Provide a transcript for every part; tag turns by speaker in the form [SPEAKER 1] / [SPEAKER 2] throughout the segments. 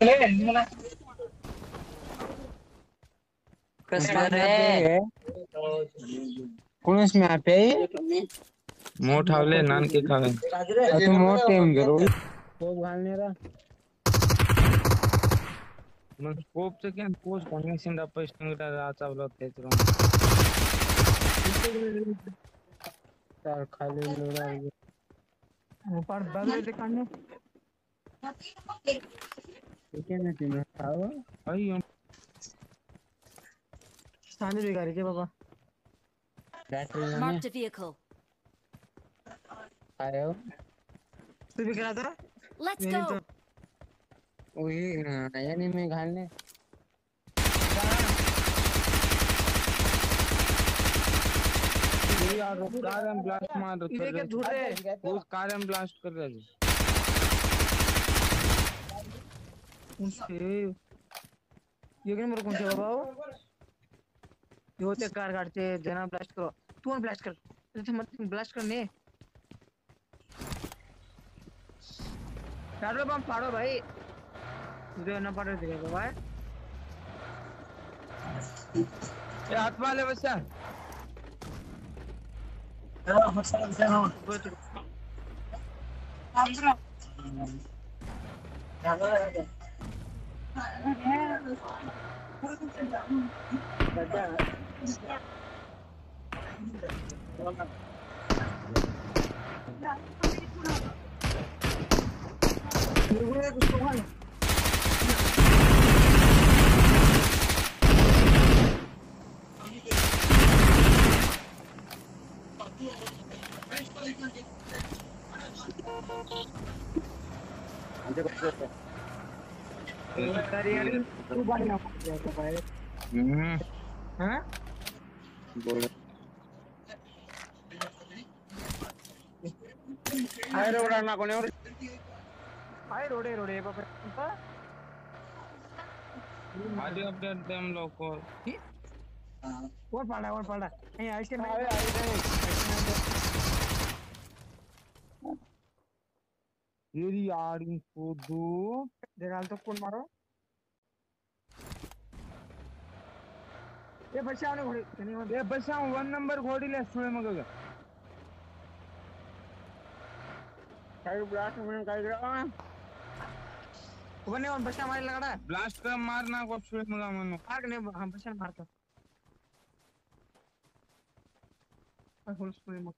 [SPEAKER 1] रे
[SPEAKER 2] कोणच मॅप आहे
[SPEAKER 3] मोठ हावले नानके खावे।
[SPEAKER 2] तो मोट आता मोठे येऊन गेलो खूप घालणे
[SPEAKER 3] मग स्कोपचं क्या कोच कनेक्शन डब्बा स्टंगटा आचावलं त्याच
[SPEAKER 2] तर खाली लोडा
[SPEAKER 4] ऊपर बगल से काढणे
[SPEAKER 2] ठीक आहे ना तुम्ही खावं
[SPEAKER 3] अय्यो
[SPEAKER 4] सांदे बिगारी के
[SPEAKER 5] Marked a vehicle.
[SPEAKER 2] काय
[SPEAKER 4] तू भी करा था?
[SPEAKER 5] Let's
[SPEAKER 4] मेरी
[SPEAKER 5] go.
[SPEAKER 2] वही यानी घालने
[SPEAKER 3] ये यार कार ब्लास्ट मार दो
[SPEAKER 4] इधर
[SPEAKER 3] वो कार ब्लास्ट कर रहा है
[SPEAKER 4] ये क्या मेरे बाबा ये होते कार काटते जना ब्लास्ट करो तू ब्लास्ट कर तुझे मत ब्लास्ट करने फाड़ो बम फाड़ो भाई तुझे ना फाड़ो देगा भाई
[SPEAKER 3] ये हाथ वाले बच्चा
[SPEAKER 4] तू बढ़िया भाई
[SPEAKER 3] हम्म
[SPEAKER 4] हाँ
[SPEAKER 3] बोलो
[SPEAKER 2] अरे उड़ा ना कोने और
[SPEAKER 4] रोडे रोडे पापा
[SPEAKER 3] आगे अपडेट दे हम लोग को
[SPEAKER 4] और पाड़ा और पाड़ा नहीं ऐसे नहीं
[SPEAKER 3] ये यार इनको दो।
[SPEAKER 4] देगाल तो कौन मारो। ये बच्चा ने घोड़े। नहीं
[SPEAKER 3] ये बच्चा वन नंबर घोड़ी ले सुने मगर
[SPEAKER 2] काय? ब्लास्ट में काय करा
[SPEAKER 4] ऊपर नहीं बच्चा मारे लगड़ा है
[SPEAKER 3] ब्लास्ट कर मारना को सुने मगा मनो?
[SPEAKER 4] मार के नहीं हम बच्चा मारता फुल स्प्रे मत।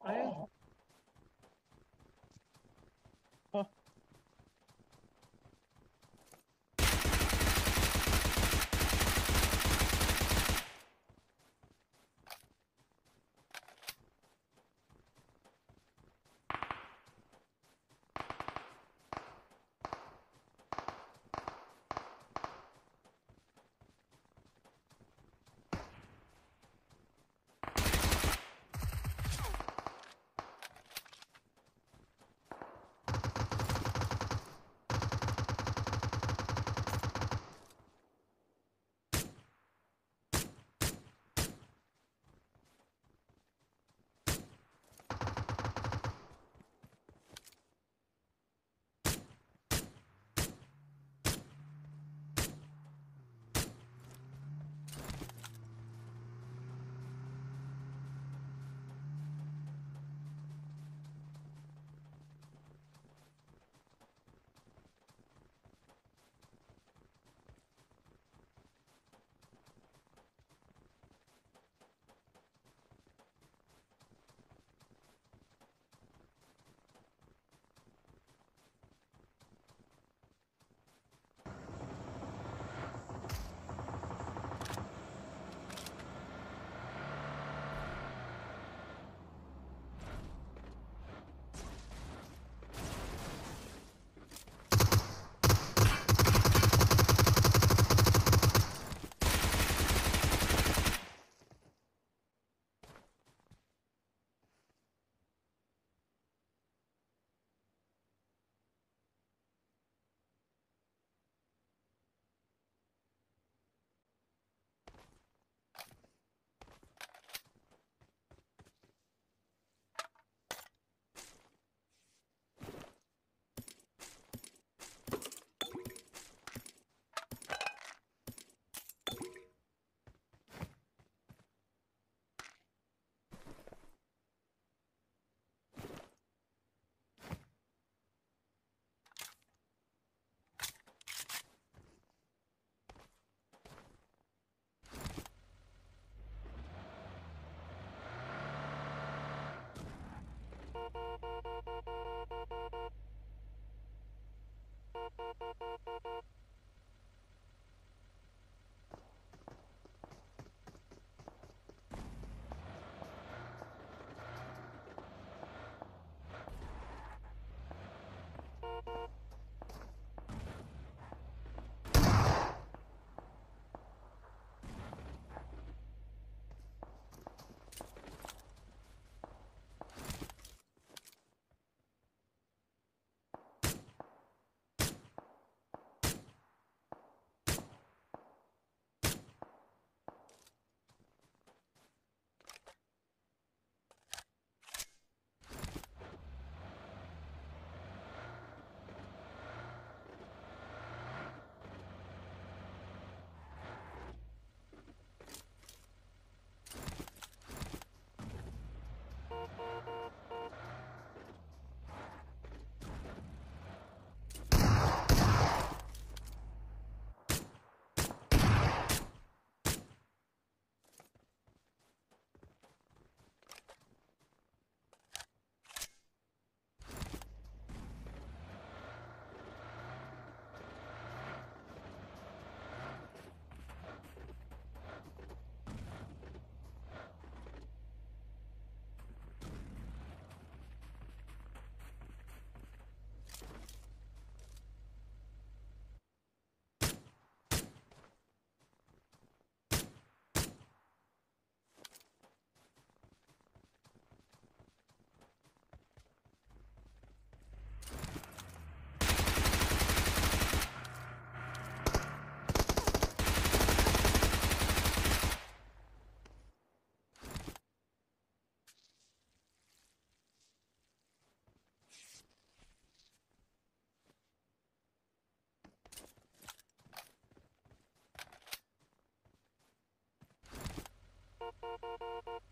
[SPEAKER 5] Thank you. Thank you.